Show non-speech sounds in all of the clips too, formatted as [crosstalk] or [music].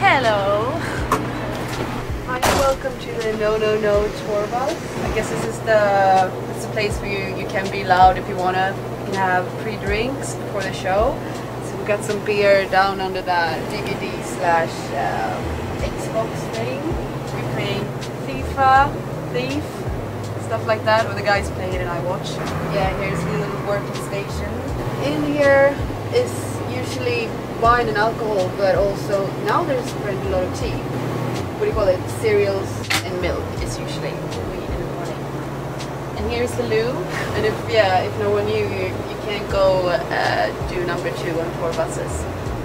Hello. Hi, welcome to the NONONO tour bus. I guess this is the it's a place where you, you can be loud if you wanna. You can have pre drinks before the show. So we got some beer down under that DVD slash um, Xbox thing. We play FIFA, Thief, stuff like that. Where the guys play it and I watch. Yeah, here's the little working station. In here is usually wine and alcohol, but also now there's a lot of tea. What do you call it? Cereals and milk is usually what we eat in the morning. And here's the loo. And if yeah, if no one knew, you, you can't go uh, do number two on tour buses.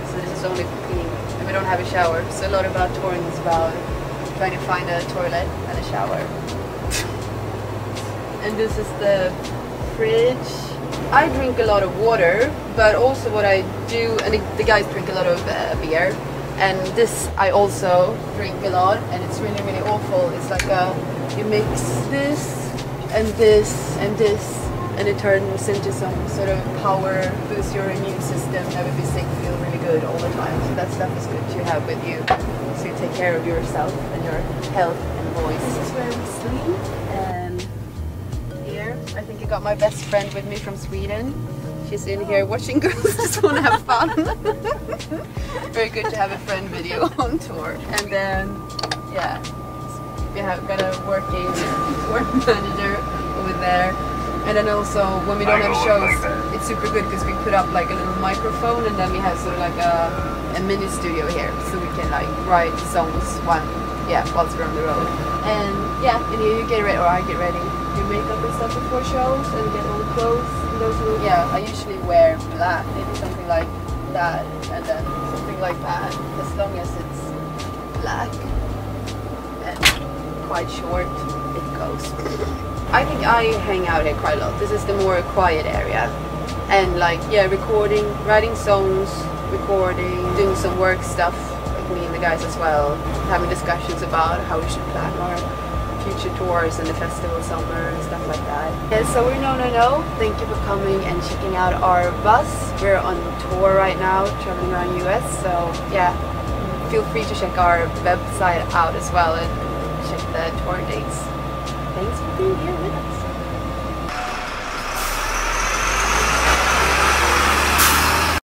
So this is only for peeing, and we don't have a shower. So a lot of our touring is about trying to find a toilet and a shower. [laughs] and this is the fridge. I drink a lot of water, but also what I do, and the, guys drink a lot of uh, beer, and this I also drink a lot, and it's really really awful. It's like a, you mix this and this and this, and it turns into some sort of power, boost your immune system, never be sick, feel really good all the time. So that stuff is good to have with you, so you take care of yourself and your health and voice. Got my best friend with me from Sweden. She's in here watching [laughs] girls just want to have fun. [laughs] Very good to have a friend video [laughs] on tour. And then, yeah, we have got a working tour manager over there. And then also when we don't have shows, it's super good because we put up like a little microphone and then we have sort of like a, a mini studio here so we can like write songs one yeah whilst we're on the road. And yeah, and you get ready or I get ready, do makeup and stuff before shows and get all the clothes and those little yeah, I usually wear black, maybe something like that and then something like that as long as it's black and quite short it goes. I think I hang out here quite a lot. This is the more quiet area. And like, yeah, recording, writing songs, recording, doing some work stuff, like me and the guys as well, having discussions about how we should plan our future tours and the festival summer and stuff like that. Yeah, so we're NONONO. Thank you for coming and checking out our bus. We're on tour right now, traveling around US. So yeah, feel free to check our website out as well and check the tour dates. Thanks for being here with us.